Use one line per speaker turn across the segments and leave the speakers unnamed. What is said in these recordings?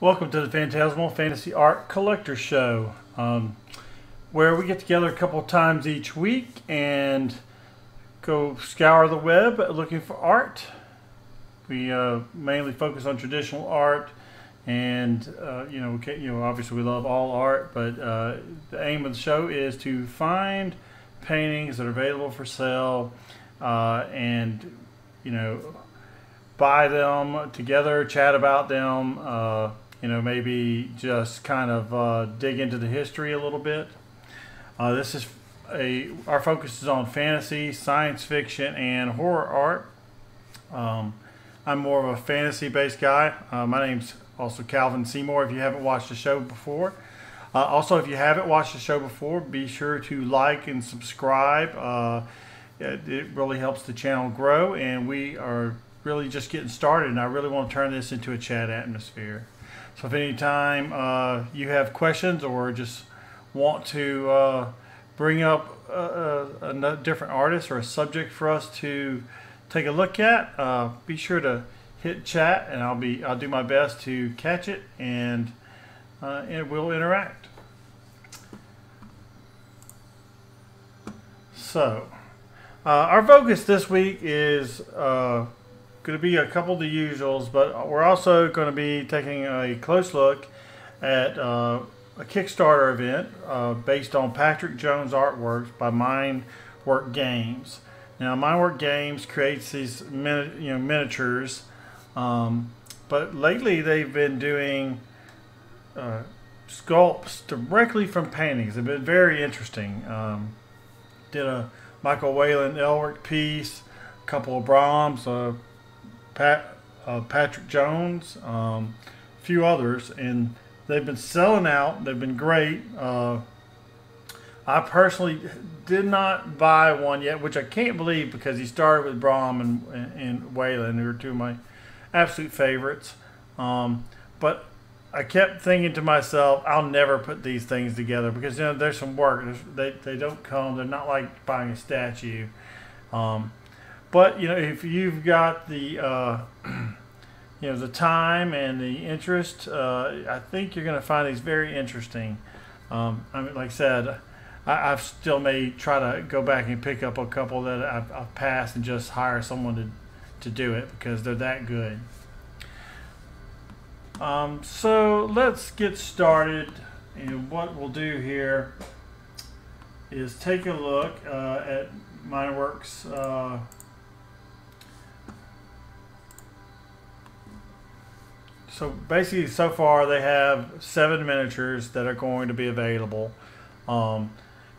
Welcome to the Phantasmal Fantasy Art Collector Show, um, where we get together a couple times each week and go scour the web looking for art. We uh, mainly focus on traditional art, and uh, you know, can, you know, obviously we love all art, but uh, the aim of the show is to find paintings that are available for sale, uh, and you know, buy them together, chat about them. Uh, you know, maybe just kind of uh, dig into the history a little bit. this is a our focus is on fantasy, science fiction, and horror art. Um, I'm more of a fantasy-based guy. Uh, my name's also Calvin Seymour. If you haven't watched the show before, uh, also if you haven't watched the show before, be sure to like and subscribe. Uh, it, it, really helps the channel grow, and we are really just getting started. And I really want to turn this into a chat atmosphere. So if any time uh, you have questions or just want to uh, bring up a, a, a, different artist or a subject for us to take a look at, uh, be sure to hit chat, and I'll be I'll do my best to catch it, and uh, and we'll interact. So, uh, our focus this week is uh, going to be a couple of the usuals, but we're also going to be taking a close look at uh, a Kickstarter event uh, based on Patrick Jones artworks by Mindwork Games. Now, Mindwork Games creates these mini you know miniatures, um, but lately they've been doing uh, sculpts directly from paintings. They've been very interesting. Um, did a Michael Whelan Elric piece, a couple of Broms, uh, Pat, uh, Patrick Jones, um, a few others, and They've been selling out. They've been great. Uh, I personally did not buy one yet, which I can't believe because he started with Brom and, and Whelan, who are two of my absolute favorites. Um, but I kept thinking to myself, I'll never put these things together because you know there's some work. There's, they they don't come. They're not like buying a statue. Um, but you know if you've got the uh, you know the time and the interest, uh, I think you're going to find these very interesting. Um, I mean, like I said, I, have still may try to go back and pick up a couple that I've, I've, passed and just hire someone to to do it because they're that good. Um, so let's get started. And what we'll do here is take a look uh, at Mindworks. Uh, so basically, so far they have seven miniatures that are going to be available. Um,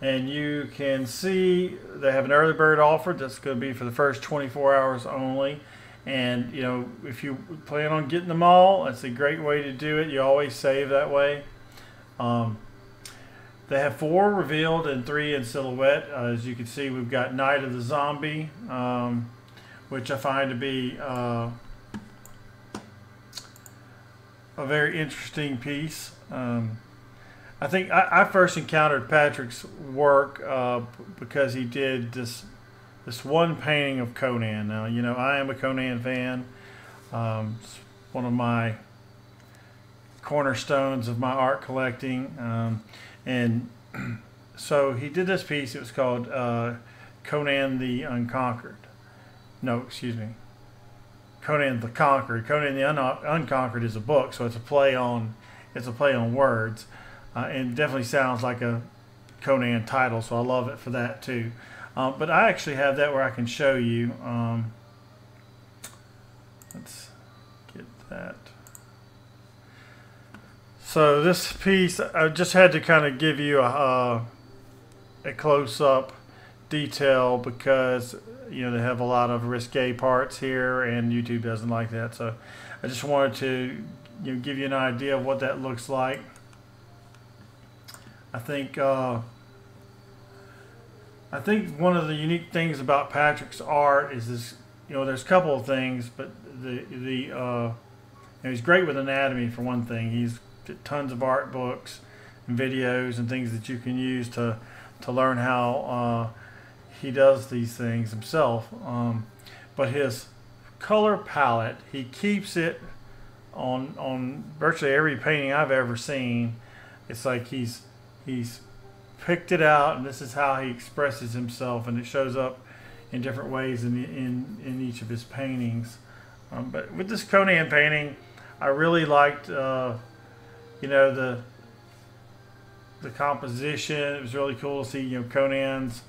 and you can see they have an early bird offer that's going to be for the first 24 hours only. And you know, if you plan on getting them all, that's a great way to do it. You always save that way. Um, they have four revealed and three in silhouette. Uh, as you can see, we've got Night of the Zombie, um, which I find to be uh, a very interesting piece. Um, I think I, I, first encountered Patrick's work uh, because he did this this one painting of Conan. Now you know I am a Conan fan. Um, it's one of my cornerstones of my art collecting, um, and so he did this piece. It was called uh, Conan the Unconquered. No, excuse me. Conan the Conquered. Conan the Un- Unconquered is a book, so it's a play on it's a play on words, uh, and definitely sounds like a Conan title. So I love it for that too. Um, but I actually have that where I can show you. Um, let's get that. So this piece, I just had to kind of give you a, a close up detail because you know they have a lot of risque parts here and YouTube doesn't like that. So I just wanted to you know, give you an idea of what that looks like. I think uh, I think one of the unique things about Patrick's art is this you know there's a couple of things but the the uh, you know, he's great with anatomy for one thing. He's tons of art books and videos and things that you can use to to learn how uh, he does these things himself. Um, but his color palette, he keeps it on on virtually every painting I've ever seen. It's like he's he's picked it out, and this is how he expresses himself, and it shows up in different ways in in in each of his paintings. Um, but with this Conan painting, I really liked, uh, you know, the the composition. It was really cool to see, you know, Conan's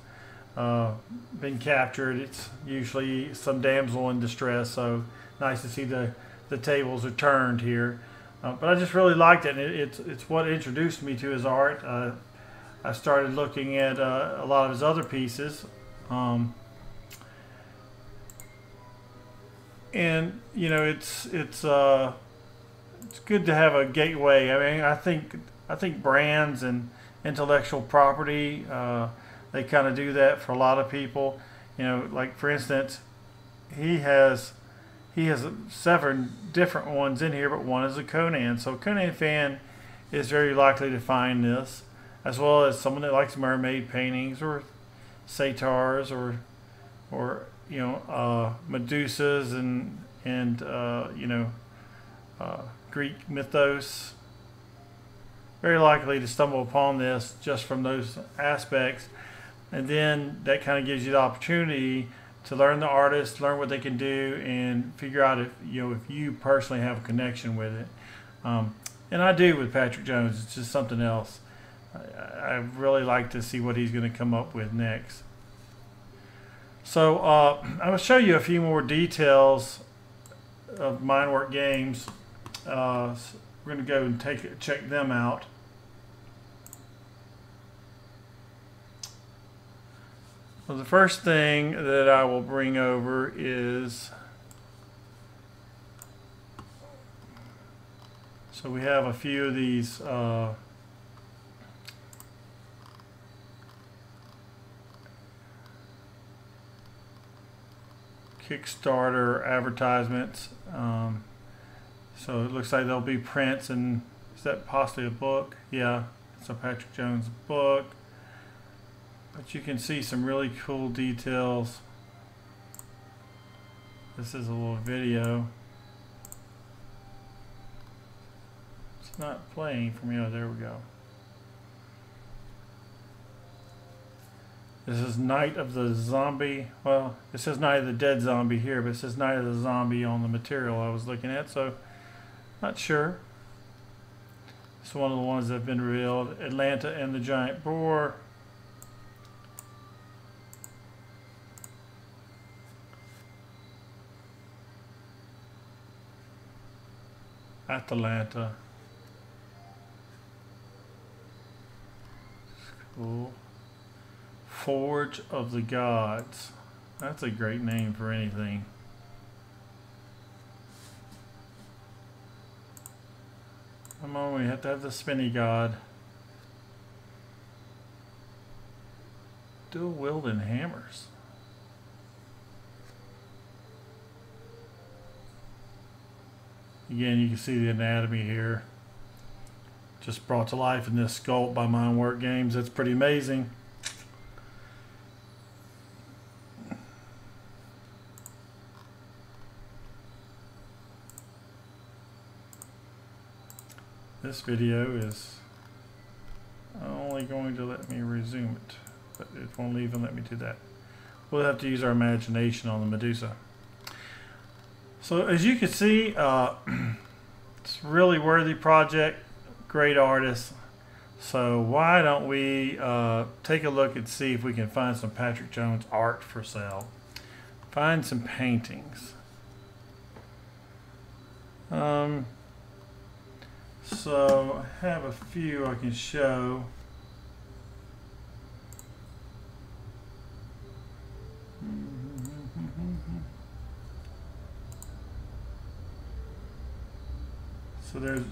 uh, been captured. It's usually some damsel in distress, so nice to see the the tables are turned here. Uh, but I just really liked it. it. It's it's what introduced me to his art. Uh, I started looking at uh, a lot of his other pieces. Um, and you know it's it's uh, it's good to have a gateway. I mean, I think I think brands and intellectual property they kind of do that for a lot of people. You know, like for instance, he has he has seven different ones in here, but one is a Conan. So a Conan fan is very likely to find this, as well as someone that likes mermaid paintings or satyrs or or you know uh, Medusas and and uh, you know uh, Greek mythos. Very likely to stumble upon this just from those aspects, and then that kind of gives you the opportunity to learn the artist, learn what they can do, and figure out if you know if you personally have a connection with it. Um, and I do with Patrick Jones. It's just something else. I, I really like to see what he's going to come up with next. So uh, I will show you a few more details of Mindwork Games. Uh, so we're going to go and take check them out. So the first thing that I will bring over is so we have a few of these uh, Kickstarter advertisements. Um, so it looks like there'll be prints and is that possibly a book? Yeah, it's a Patrick Jones book. But you can see some really cool details. This is a little video. It's not playing for me. Oh, there we go. This is Night of the Zombie. Well, it says Night of the Dead Zombie here, but it says Night of the Zombie on the material I was looking at, so not sure. It's one of the ones that have been revealed. Atlanta and the Giant Boar. Atalanta. Cool. Forge of the Gods. That's a great name for anything. Come on, we have to have the spinny god. Dual wielding hammers. Again, you can see the anatomy here. Just brought to life in this sculpt by Mindwork Games. That's pretty amazing. This video is only going to let me resume it, but it won't even let me do that. We'll have to use our imagination on the Medusa. So as you can see, uh, it's really worthy project, great artist. So why don't we uh, take a look and see if we can find some Patrick Jones art for sale. Find some paintings. Um, so I have a few I can show. So there's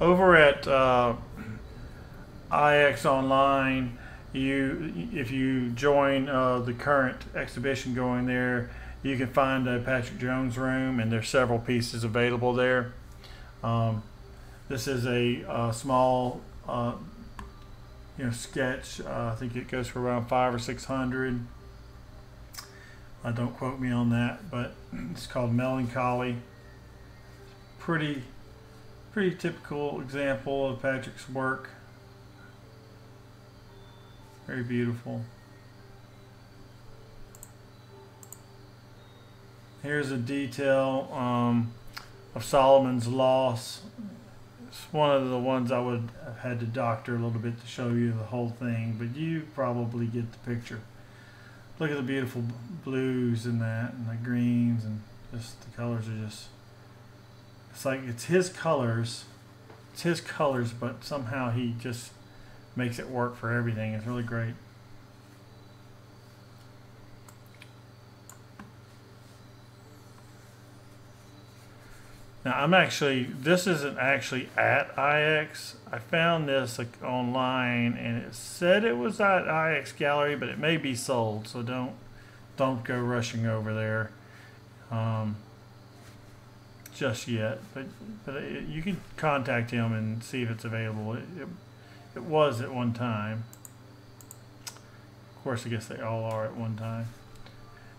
over at uh, IX Online. You, if you join uh, the current exhibition going there, you can find a Patrick Jones room, and there's several pieces available there. Um, this is a, a small, uh, you know, sketch. Uh, I think it goes for around five or six hundred. Uh, don't quote me on that, but it's called Melancholy. Pretty Pretty typical example of Patrick's work. Very beautiful. Here's a detail um, of Solomon's loss. It's one of the ones I would have had to doctor a little bit to show you the whole thing, but you probably get the picture. Look at the beautiful blues in that, and the greens, and just the colors are just. It's like it's his colors, it's his colors, but somehow he just makes it work for everything. It's really great. Now I'm actually, this isn't actually at IX. I found this like online and it said it was at IX Gallery, but it may be sold. So don't, don't go rushing over there um, just yet. But, but it, you can contact him and see if it's available. It, it, it was at one time. Of course, I guess they all are at one time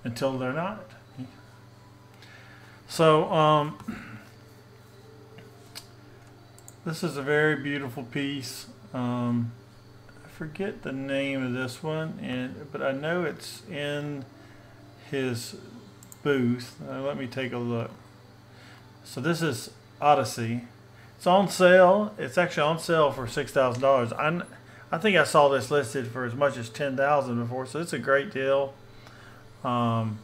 until they're not. So, um, this is a very beautiful piece. Um, I forget the name of this one, and but I know it's in his booth. Uh, let me take a look. So this is Odyssey. It's on sale. It's actually on sale for six thousand dollars. I I think I saw this listed for as much as ten thousand before, so it's a great deal. Um,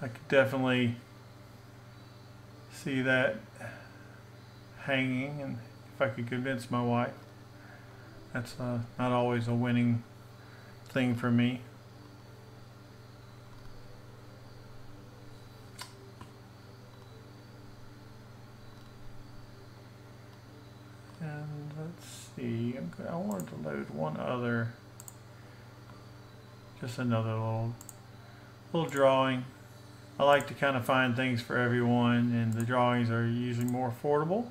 I could definitely see that hanging and if I could convince my wife. That's uh, not always a winning thing for me. And let's see, i wanted to load one other, just another little, little drawing. I like to kind of find things for everyone and the drawings are usually more affordable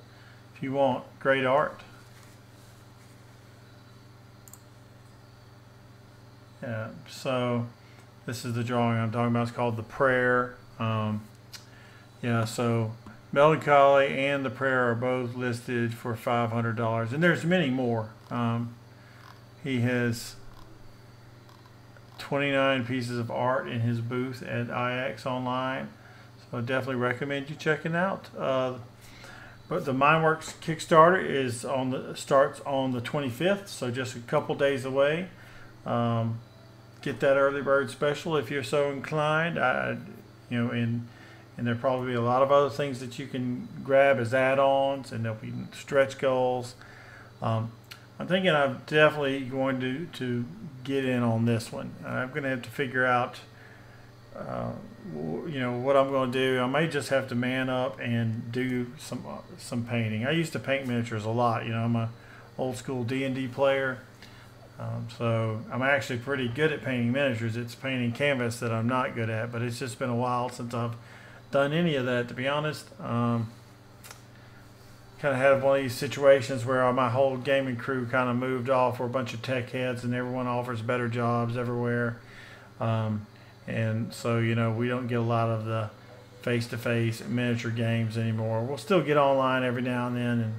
if you want great art. Yeah, so this is the drawing I'm talking about. It's called The Prayer. Um, yeah, so Melancholy and The Prayer are both listed for $500. And there's many more. Um, he has 29 pieces of art in his booth at IX Online. So I definitely recommend you checking out. Uh, but the MindWorks Kickstarter is on the starts on the 25th, so just a couple days away. Um, get that early bird special if you're so inclined. I, you know, and and there'll probably be a lot of other things that you can grab as add-ons, and there'll be stretch goals. Um, I'm thinking I'm definitely going to to get in on this one. I'm going to have to figure out. Uh, you know what I'm going to do. I may just have to man up and do some uh, some painting. I used to paint miniatures a lot. You know, I'm a old school D and D player, um, so I'm actually pretty good at painting miniatures. It's painting canvas that I'm not good at, but it's just been a while since I've done any of that. To be honest, um, kind of had one of these situations where my whole gaming crew kind of moved off. for a bunch of tech heads, and everyone offers better jobs everywhere. Um, and so you know we don't get a lot of the face-to-face miniature games anymore. We'll still get online every now and then and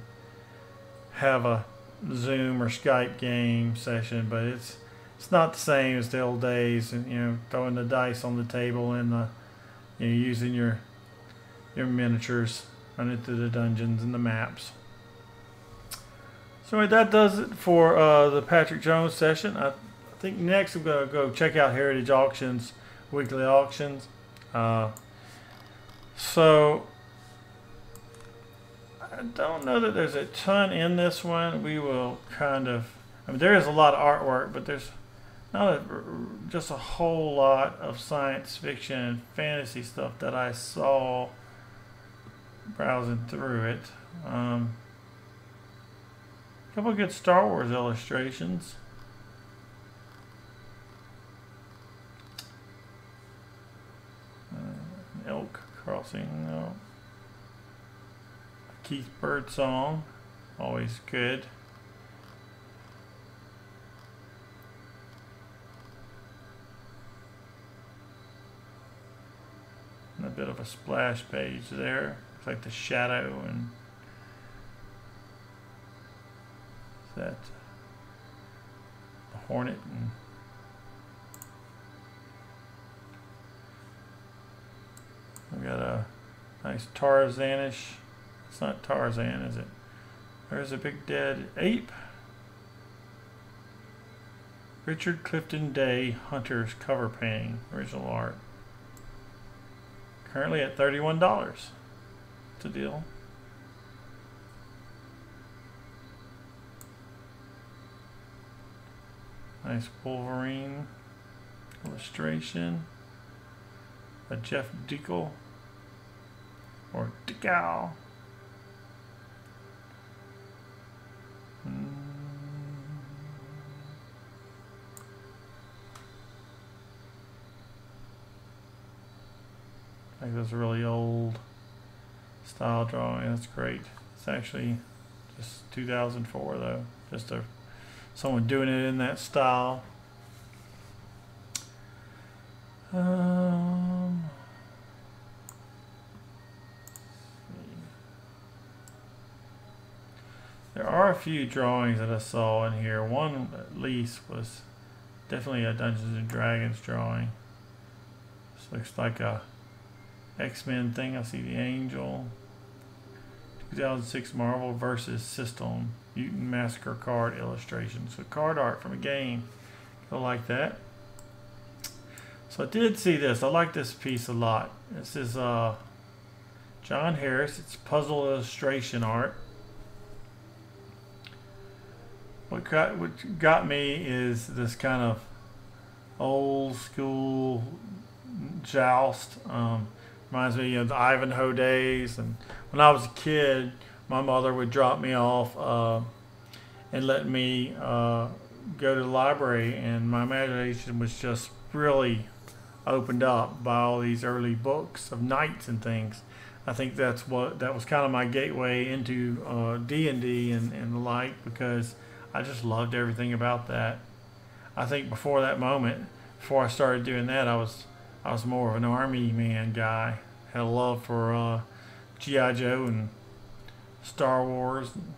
have a Zoom or Skype game session, but it's it's not the same as the old days. And you know, throwing the dice on the table and the you know using your your miniatures, running through the dungeons and the maps. So that does it for uh, the Patrick Jones session. I think next I'm going to go check out Heritage Auctions weekly auctions. Uh, so I don't know that there's a ton in this one. We will kind of, I mean, there is a lot of artwork, but there's not just a whole lot of science fiction and fantasy stuff that I saw browsing through it. Um, a couple good Star Wars illustrations. Elk Crossing. Keith Birdsong, always good. A bit of a splash page there. Looks like the shadow and that the hornet and we got a nice Tarzanish. It's not Tarzan, is it? There's a big dead ape. Richard Clifton-Dey Hunter's cover painting, original art. Currently at $31. to deal. Nice Wolverine illustration. A Jeff Deacle or Decal. A really old style drawing. That's great. It's actually just 2004 though. Just a someone doing it in that style. Um, there are a few drawings that I saw in here. One at least was definitely a Dungeons and Dragons drawing. This looks like a X-Men thing. I see the Angel. 2006 Marvel vs. System Mutant Massacre card illustration. So card art from a game. I like that. So I did see this. I like this piece a lot. This is uh, John Harris. It's puzzle illustration art. What got, what got me is this kind of old school joust. Um, Reminds me of the Ivanhoe days. And when I was a kid, my mother would drop me off uh, and let me uh, go to the library, and my imagination was just really opened up by all these early books of knights and things. I think that's what that was kind of my gateway into uh, D and D and and the like because I just loved everything about that. I think before that moment, before I started doing that, I was I was more of an army man guy. Had a love for uh, G.I. Joe and Star Wars and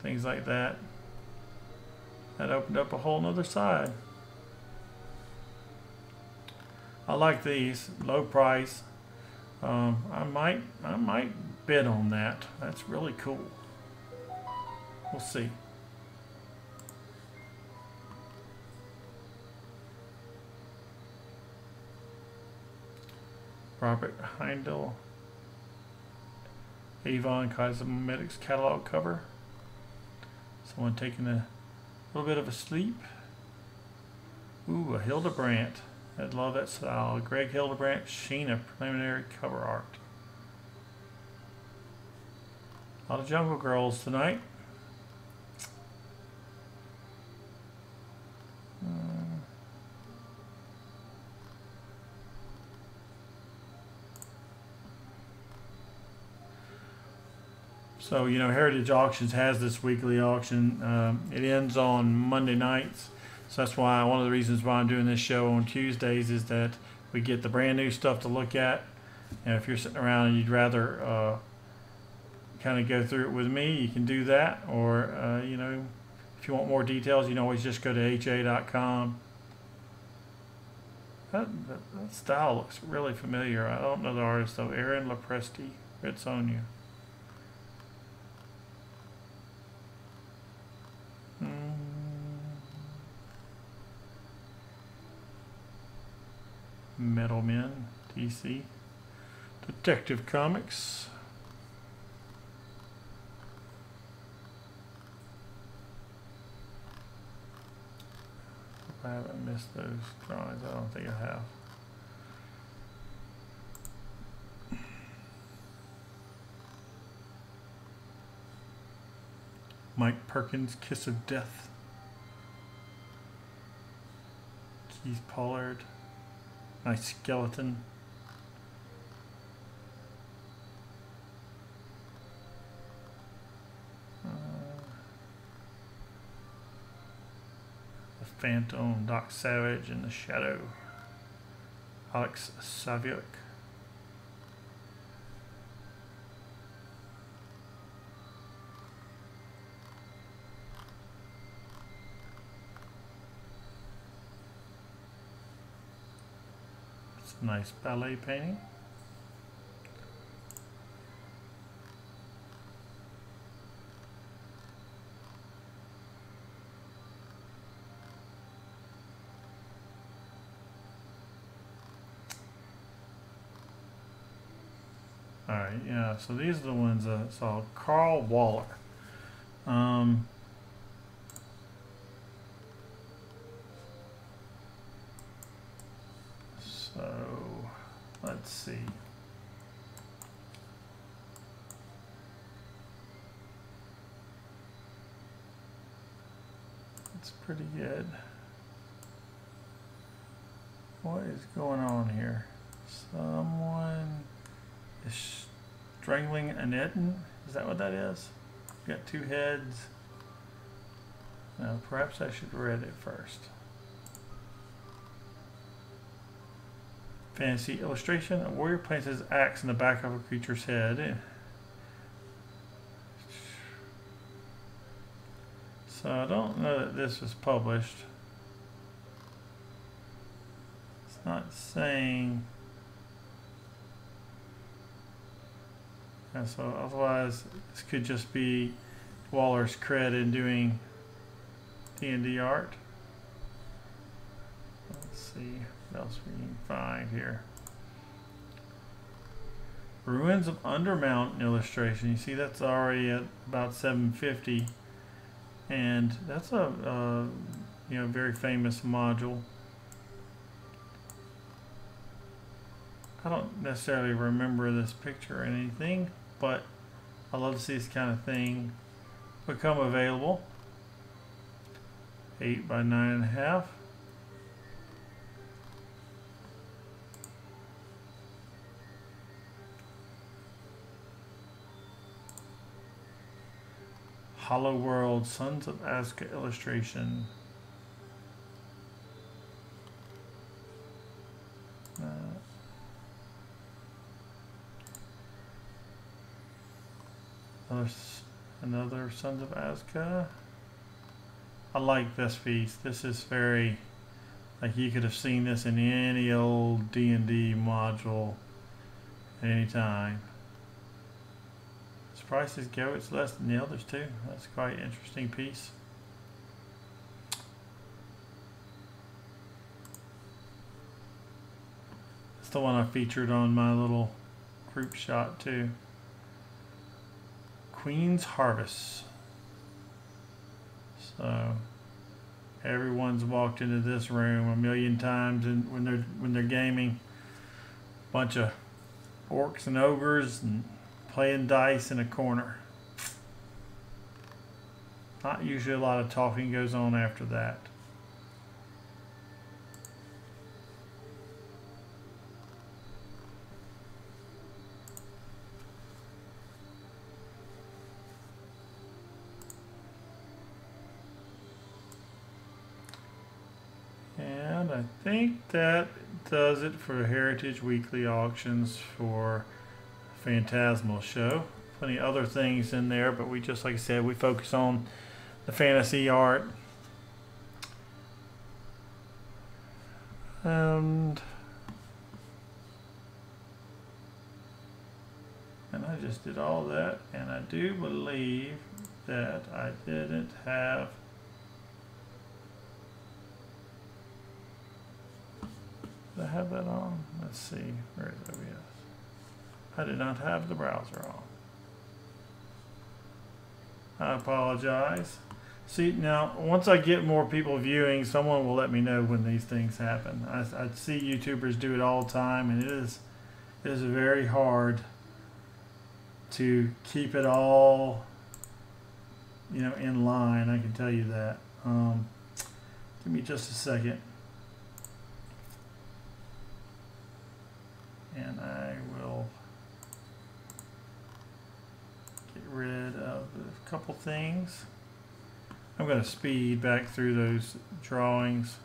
things like that. That opened up a whole nother side. I like these, low price. Um, I might, I might bid on that. That's really cool. We'll see. Robert Heindel, Avon Cosmetics catalog cover. Someone taking a little bit of a sleep. Ooh, a Hildebrandt. I love that style. Greg Hildebrandt, Sheena preliminary cover art. A lot of Jungle Girls tonight. So, you know, Heritage Auctions has this weekly auction. Um, it ends on Monday nights. So that's why one of the reasons why I'm doing this show on Tuesdays is that we get the brand new stuff to look at. And if you're sitting around and you'd rather uh, kind of go through it with me, you can do that. Or, uh, you know, if you want more details, you can always just go to ha.com. That, that, that style looks really familiar. I don't know the artist though. Aaron Lopresti, Red Sonja. Metal Men, DC, Detective Comics. I haven't missed those drawings. I don't think I have. Mike Perkins, Kiss of Death. Keith Pollard. Nice skeleton. Uh, the Phantom, Doc Savage, and the Shadow. Alex Saviuk. Nice ballet painting. Alright, yeah, so these are the ones I saw. Karl Waller. Um, so, let's see. It's pretty good. What is going on here? Someone is strangling an Ettin? Is that what that is? Got two heads. Now, perhaps I should read it first. Fantasy illustration. A warrior plants his axe in the back of a creature's head. So I don't know that this was published. It's not saying And so otherwise, this could just be Waller's cred in doing D&D art. See what else we can find here. Ruins of Undermount illustration. You see that's already at about 750 and that's a uh, you know very famous module. I don't necessarily remember this picture or anything, but I love to see this kind of thing become available. Eight by nine and a half. Hollow World, Sons of Azca illustration. Uh, Another, another Sons of Azca. I like this piece. This is very, like you could have seen this in any old D&D module at any time. Prices go, it's less than the others too. That's quite an interesting piece. It's the one I featured on my little group shot too. Queen's Harvest. So everyone's walked into this room a million times and when they're when they're gaming bunch of orcs and ogres and playing dice in a corner. Not usually a lot of talking goes on after that. And I think that does it for Heritage Weekly auctions for Phantasmal Show. Plenty other things in there, but we just, like I said, we focus on the fantasy art. And and I just did all that and I do believe that I didn't have I have that on? Let's see. Where is OBS? Oh, I did not have the browser on. I apologize. See, now, once I get more people viewing, someone will let me know when these things happen. I, I see YouTubers do it all the time, and it is, it is very hard to keep it all, you know, in line. I can tell you that. Um, give me just a second. and I will get rid of a couple things. I'm going to speed back through those drawings.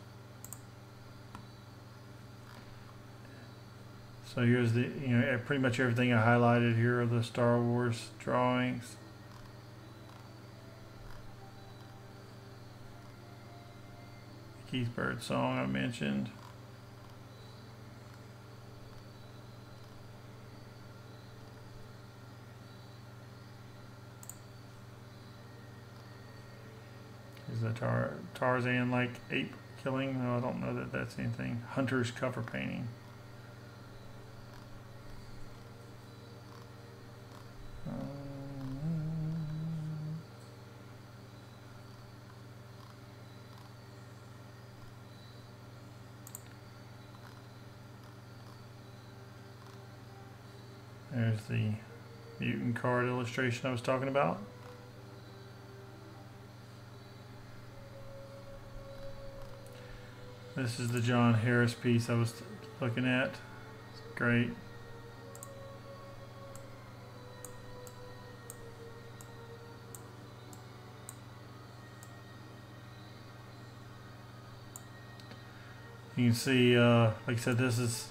So here's the, you know, pretty much everything I highlighted here are the Star Wars drawings. Keith Birdsong I mentioned. Is a tar Tarzan like ape killing. No, I don't know that that's anything. Hunter's cover painting. Um, there's the mutant card illustration I was talking about. This is the John Harris piece I was looking at. It's great. You can see, uh, like I said, this is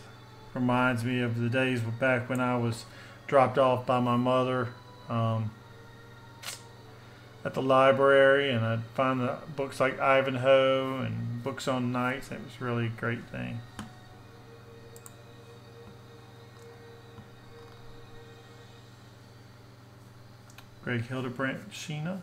reminds me of the days back when I was dropped off by my mother um, at the library, and I'd find the books like Ivanhoe and books on knights. It was really a great thing. Greg Hildebrandt Sheena.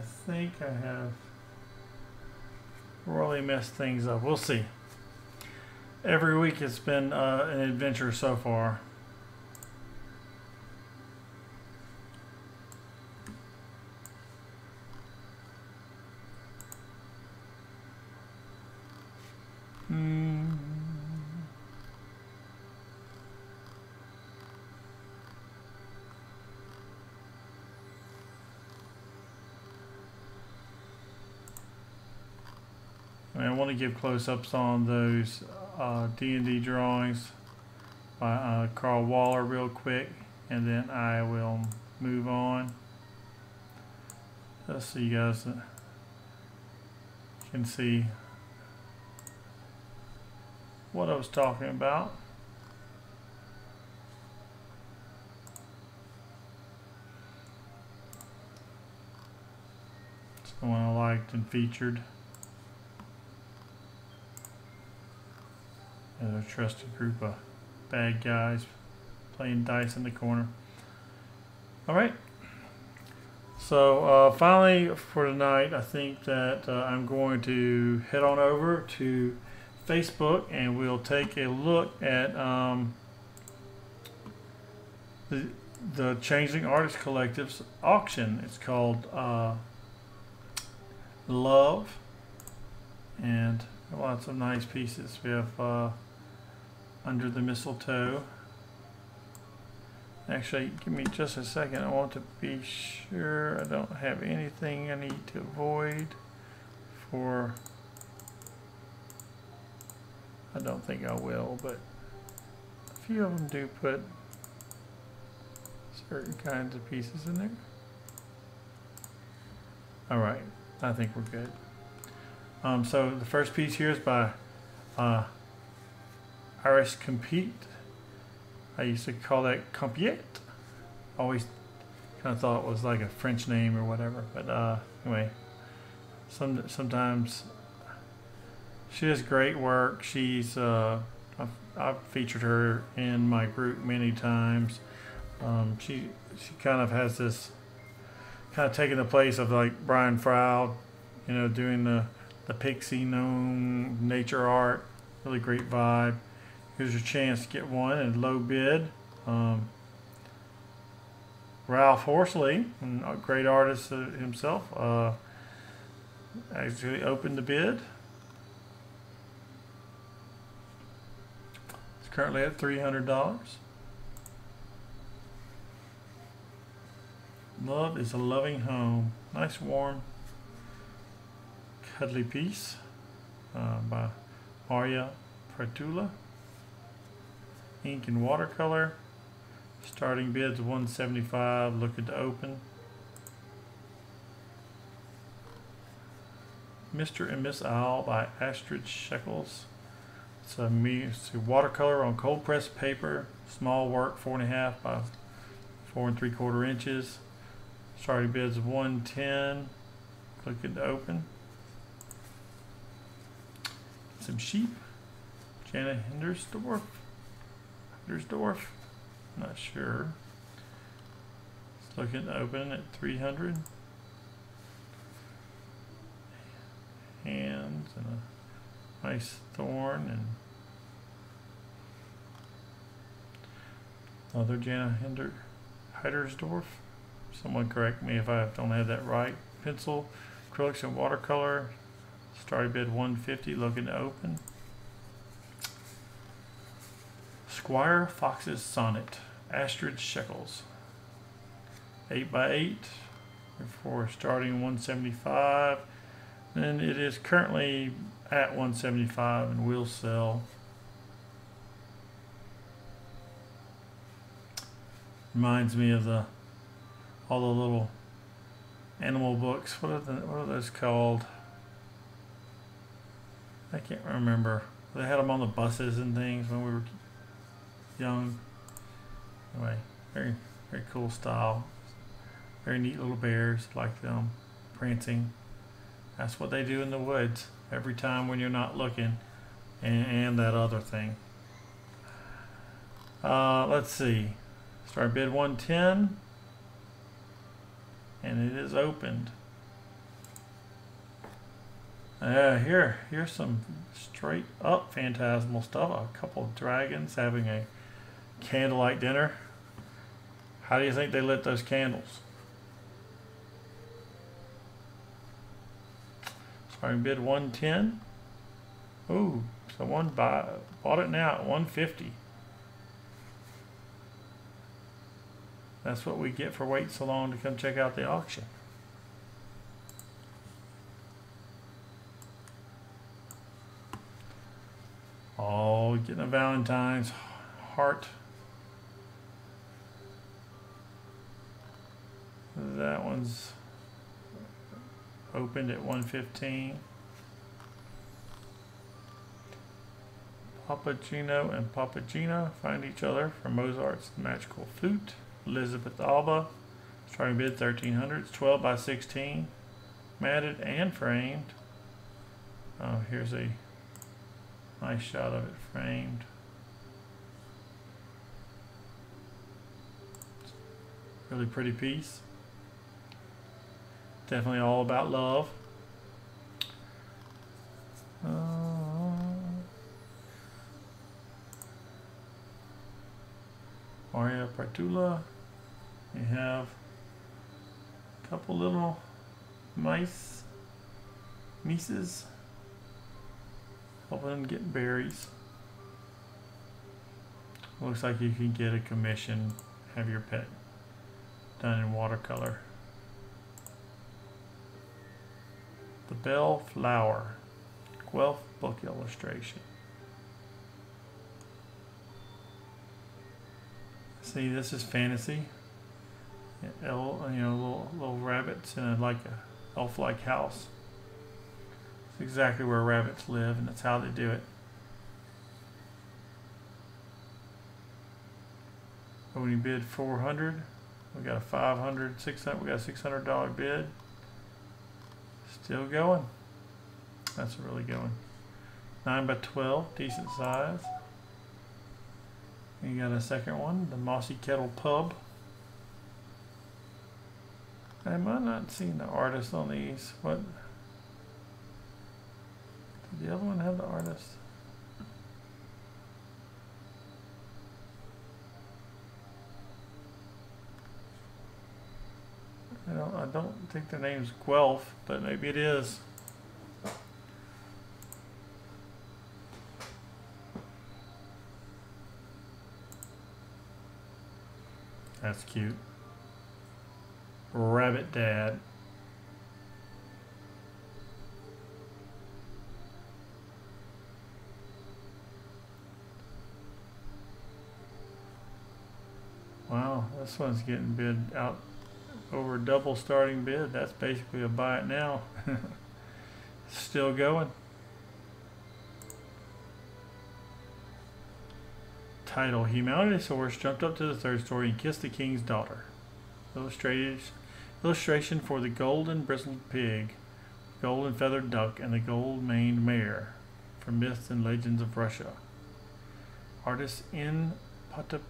I think I have really messed things up. We'll see every week it's been uh, an adventure so far. Give close-ups on those uh, D&D drawings by uh, Karl Waller real quick and then I will move on just so you guys can see what I was talking about. It's the one I liked and featured. A trusted group of bad guys playing dice in the corner. All right. So uh, finally for tonight, I think that uh, I'm going to head on over to Facebook and we'll take a look at um, the, the Changeling Artist Collective's auction. It's called uh, Love and lots of nice pieces. We have uh, under the mistletoe. Actually, give me just a second. I want to be sure I don't have anything I need to avoid for... I don't think I will, but a few of them do put certain kinds of pieces in there. Alright, I think we're good. Um, so the first piece here is by uh, Iris Compete. I used to call that Compiet. Always kind of thought it was like a French name or whatever. But uh, anyway, some sometimes she does great work. She's uh, I've, I've, featured her in my group many times. Um, she she kind of has this kind of taking the place of like Brian Froud, you know, doing the the pixie gnome nature art. Really great vibe. Here's your chance to get one at low bid. Um, Ralph Horsley, a great artist himself. Uh, actually opened the bid. It's currently at $300. Love is a loving home. Nice warm cuddly piece uh, by Mariya Prytula. Ink and watercolor. Starting bids 175 looking to open. Mr. and Miss Owl by Astrid Sheckles. It's a, it's watercolor on cold pressed paper, small work, four and a half by four and three quarter inches. Starting bids 110. Looking to open. Some sheep. Jana Hindersdorf. Hindersdorf. Not sure. It's looking to open at 300. Hands and a nice thorn and another Jana Hinder Heidersdorf. Someone correct me if I don't have that right. Pencil, acrylics and watercolor. Starting bid 150 looking to open. Squire Fox's Sonnet, Astrid Sheckles. 8 by 8 before starting 175 and it is currently at 175 and will sell. Reminds me of the all the little animal books. What are the what are those called? I can't remember. They had them on the buses and things when we were young anyway very very cool style very neat little bears like them prancing that's what they do in the woods every time when you're not looking. And, and that other thing. Uh, let's see. Start bid 110. And it is opened. Uh, here, here's some straight up phantasmal stuff. A couple of dragons having a candlelight dinner. How do you think they lit those candles? Starting bid 110. Ooh, someone buy, bought it now at 150. That's what we get for waiting so long to come check out the auction. Oh, getting a Valentine's heart. That one's opened at 115. Papageno and Papagena find each other for Mozart's Magical Flute. Elizabeth Alba, starting bid 1300, 12 by 16, matted and framed. Oh, here's a nice shot of it framed. Really pretty piece. Definitely all about love. Uh, Mariya Prytula. You have a couple little mice, mices, helping them get berries. Looks like you can get a commission, have your pet done in watercolor. The Bell Flower, Guelph book illustration. See, this is fantasy. El, you know, little, little rabbits in a, like a elf-like house. It's exactly where rabbits live, and that's how they do it. When you bid 400, we got a 500, 600, we got a $600 bid. Still going. That's really going. 9 by 12, decent size. You got a second one, the Mossy Kettle Pub. Am I not seeing the artist on these? What? Did the other one have the artist? I don't, I don't think their name's Guelph, but maybe it is. That's cute. Rabbit Dad. Wow, this one's getting bid out over double starting bid. That's basically a buy it now. Still going. Title He mounted his horse, jumped up to the third story, and kissed the king's daughter. illustration for the golden bristled pig, golden feathered duck, and the gold maned mare from myths and legends of Russia. Artist in Patap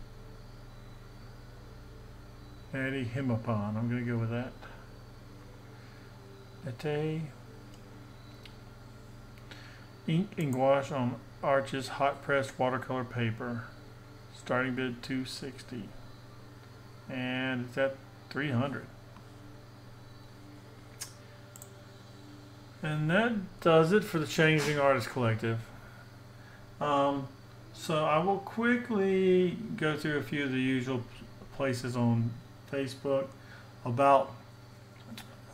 Natty Himapon. I'm going to go with that. Ete. Ink and gouache on Arches hot pressed watercolor paper. Starting bid 260. And it's at 300. And that does it for the Changeling Artist Collective. Um, so I will quickly go through a few of the usual places on Facebook about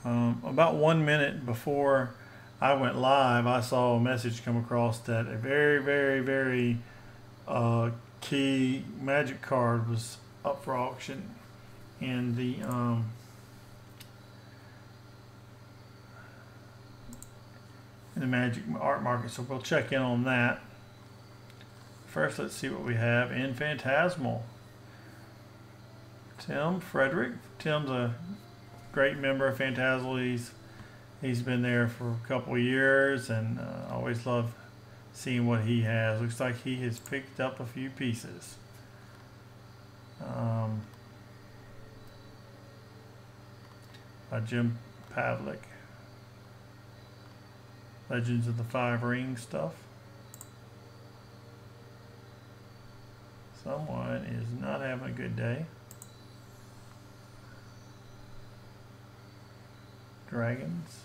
um, about one minute before I went live, I saw a message come across that a very, very, very uh, key magic card was up for auction in the um, in the magic art market. So we'll check in on that. First, let's see what we have in Phantasmal. Tim Frederick. Tim's a great member of Phantasmal. He's he's been there for a couple years, and uh, always love seeing what he has. Looks like he has picked up a few pieces. Um, by Jim Pavelec. Legends of the Five Rings stuff. Someone is not having a good day. Dragons.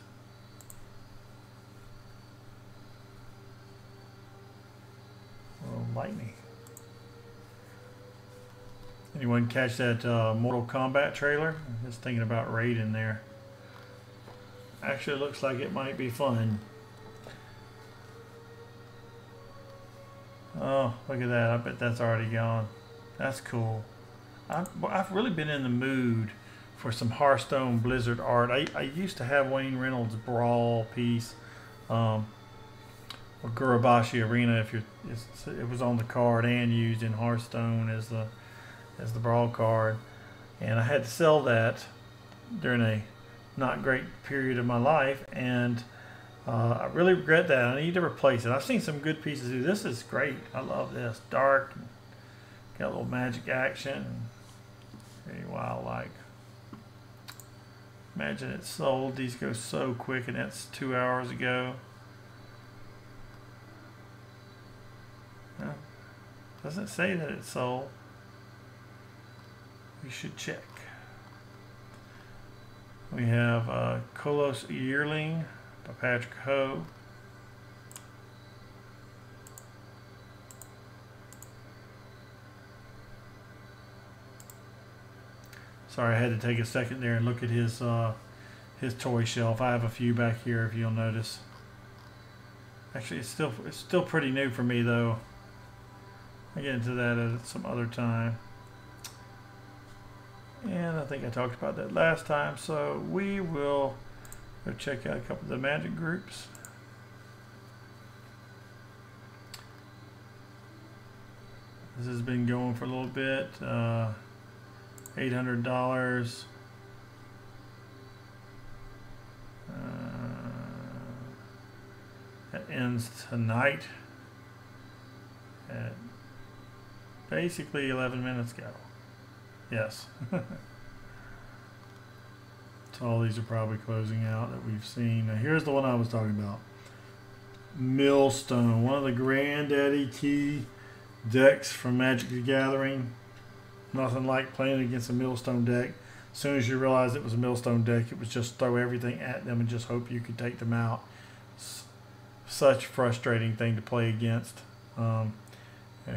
Oh, lightning. Anyone catch that uh, Mortal Kombat trailer? Just thinking about Raiden there. Actually, looks like it might be fun. Oh, look at that. I bet that's already gone. That's cool. I've, I've really been in the mood for some Hearthstone Blizzard art. I, I used to have Wayne Reynolds' Brawl piece, um, or Gurubashi Arena if you it was on the card and used in Hearthstone as the as the Brawl card, and I had to sell that during a not great period of my life, and uh, I really regret that. I need to replace it. I've seen some good pieces. This is great. I love this. Dark, got a little magic action, very wild like. Imagine it sold. These go so quick, and that's two hours ago. doesn't say that it sold. We should check. We have uh, Kolos Yearling by Patrick Ho. Sorry, I had to take a second there and look at his uh, his toy shelf. I have a few back here, if you'll notice. Actually, it's still it's still pretty new for me though. I get into that at some other time. And I think I talked about that last time, so we will go check out a couple of the magic groups. This has been going for a little bit. Uh, $800. Uh, that ends tonight at basically 11 minutes ago. Yes. so all these are probably closing out that we've seen. Now here's the one I was talking about. Millstone, one of the granddaddy key decks from Magic the Gathering. Nothing like playing against a millstone deck. As soon as you realized it was a millstone deck, it was just throw everything at them and just hope you could take them out. such frustrating thing to play against. Um,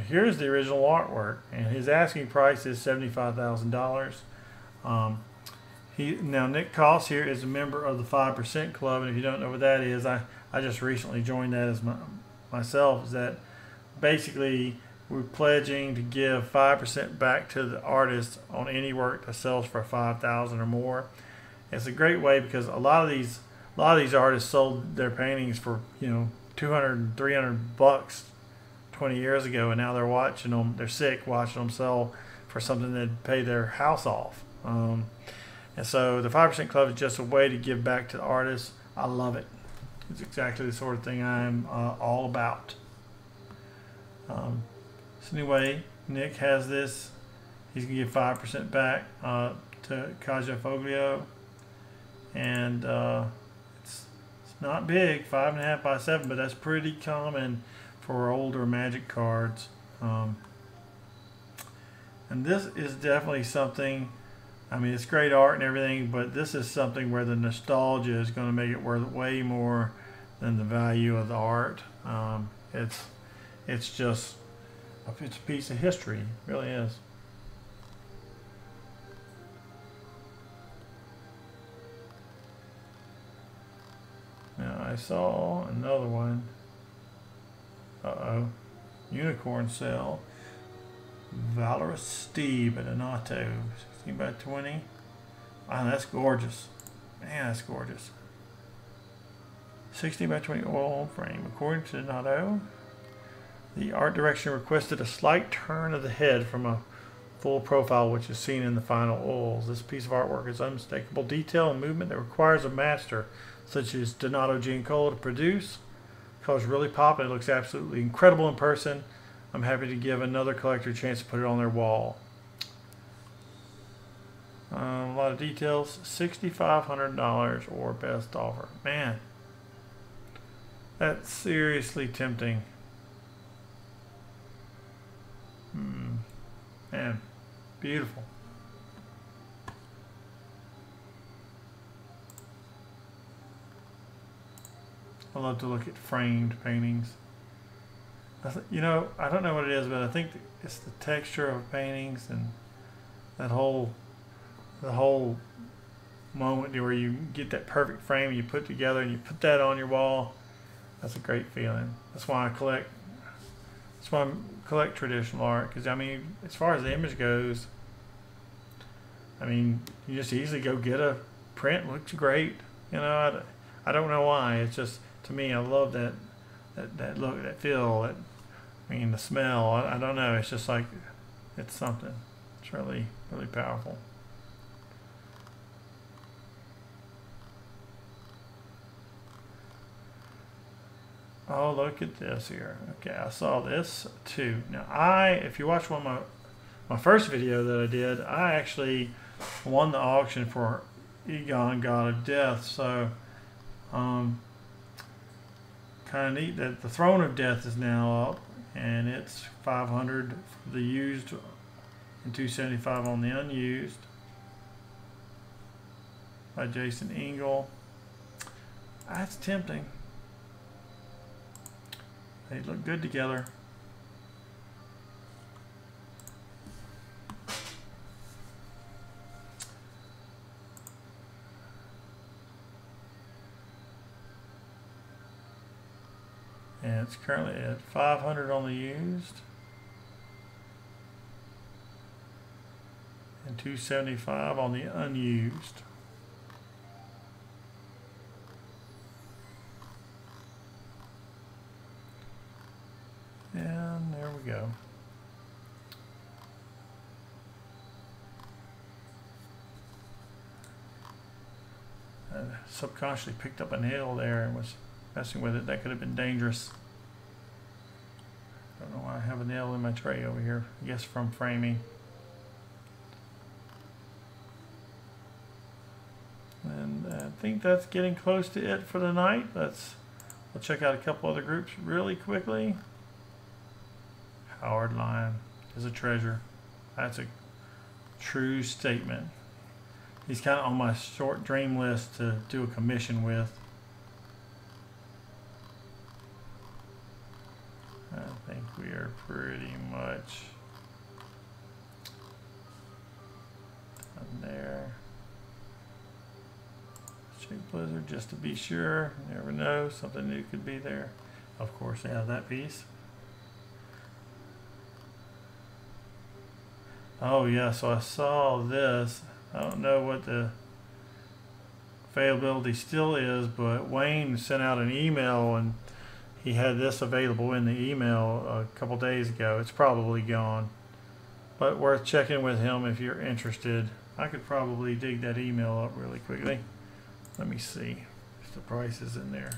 here's the original artwork, and his asking price is seventy-five thousand dollars. Um, he now Nick Koss here is a member of the Five Percent Club, and if you don't know what that is, I I just recently joined that as my myself. Is that basically we're pledging to give five percent back to the artist on any work that sells for five thousand or more. It's a great way because a lot of these a lot of these artists sold their paintings for you know 200 300 bucks 20 years ago and now they're watching them they're sick watching them sell for something that pay their house off. Um, and so the 5% club is just a way to give back to the artists. I love it. It's exactly the sort of thing i'm uh, all about. Um, so anyway nick has this. He's going to give 5% back uh, to kaja foglio and uh, it's, it's not big five and a half by seven but that's pretty common for older magic cards. Um, and this is definitely something I mean it's great art and everything but this is something where the nostalgia is going to make it worth way more than the value of the art. Um, it's it's just it's a piece of history it really is Now I saw another one. Uh-oh. Unicorn cell. Valorous Steed at Anato. 16 by 20. Wow, that's gorgeous. Man, that's gorgeous. 16 by 20 oil frame. According to Donato, the art direction requested a slight turn of the head from a full profile which is seen in the final oils. This piece of artwork is unmistakable detail and movement that requires a master such as Donato Giancola to produce. Color's really popping. It looks absolutely incredible in person. I'm happy to give another collector a chance to put it on their wall. Uh, a lot of details. $6,500 or best offer. Man, that's seriously tempting. Hmm. Man, beautiful. I love to look at framed paintings. you know, I don't know what it is, but I think it's the texture of paintings and that whole, the whole moment where you get that perfect frame you put together and you put that on your wall. That's a great feeling. That's why I collect. That's why I collect traditional art because I mean, as far as the image goes, I mean, you just easily go get a print. Looks great. You know, I, I don't know why. It's just to me, I love that that, that look, that feel, that I mean, the smell. I, I don't know. It's just like it's something. It's really really powerful. Oh, look at this here. Okay, I saw this too. Now, I, if you watch one of my, my first video that I did, I actually won the auction for Egon, God of Death. So, um, kind of neat that the Throne of Death is now up, and it's 500 for the used and 275 on the unused by Jason Engle. That's tempting. They look good together. And it's currently at 500 on the used. And 275 on the unused. And there go. I subconsciously picked up a nail there and was messing with it. That could have been dangerous. I don't know why I have a nail in my tray over here. I guess from framing. And I think that's getting close to it for the night. Let's we'll check out a couple other groups really quickly. Howard Lyon is a treasure. That's a true statement. He's kind of on my short dream list to do a commission with. I think we are pretty much. Down there. Check Blizzard just to be sure. never know, something new could be there. Of course, they have that piece. Oh yeah, so I saw this. I don't know what the availability still is, but Wayne sent out an email and he had this available in the email a couple days ago. It's probably gone, but worth checking with him if you're interested. I could probably dig that email up really quickly. Let me see if the price is in there.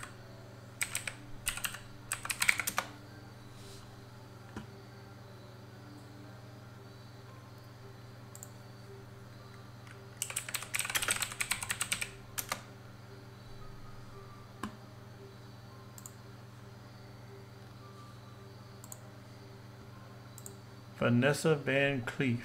Vanessa VanCleef.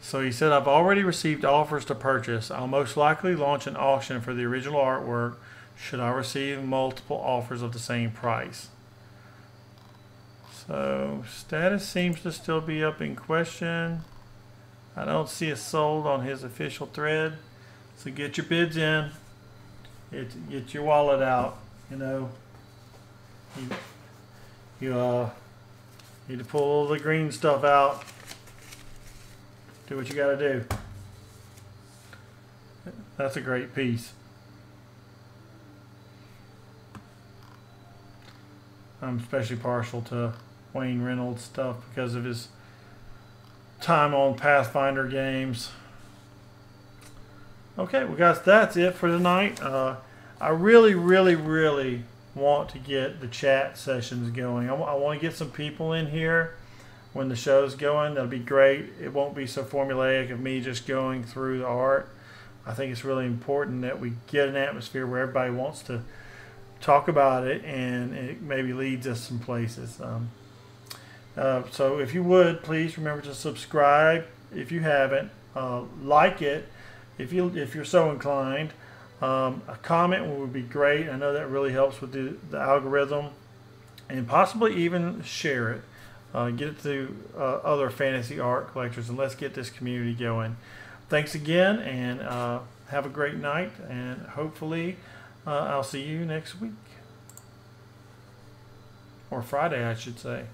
So he said, I've already received offers to purchase. I'll most likely launch an auction for the original artwork should I receive multiple offers of the same price. So status seems to still be up in question. I don't see it sold on his official thread. So get your bids in. Get, get your wallet out. You know, you, you uh, need to pull the green stuff out. Do what you got to do. That's a great piece. I'm especially partial to Wayne Reynolds stuff because of his time on Pathfinder games. Okay, well, guys, that's it for tonight. Uh, I really, really, really want to get the chat sessions going. I, I want to get some people in here when the show's going. That'll be great. It won't be so formulaic of me just going through the art. I think it's really important that we get an atmosphere where everybody wants to talk about it and it maybe leads us some places. Um, uh, so if you would, please remember to subscribe if you haven't. Uh, like it if you if you're so inclined. Um, a comment would be great. I know that really helps with the, the algorithm, and possibly even share it. Uh, get it to uh, other fantasy art collectors, and let's get this community going. Thanks again, and uh, have a great night. And hopefully, uh, I'll see you next week or Friday, I should say.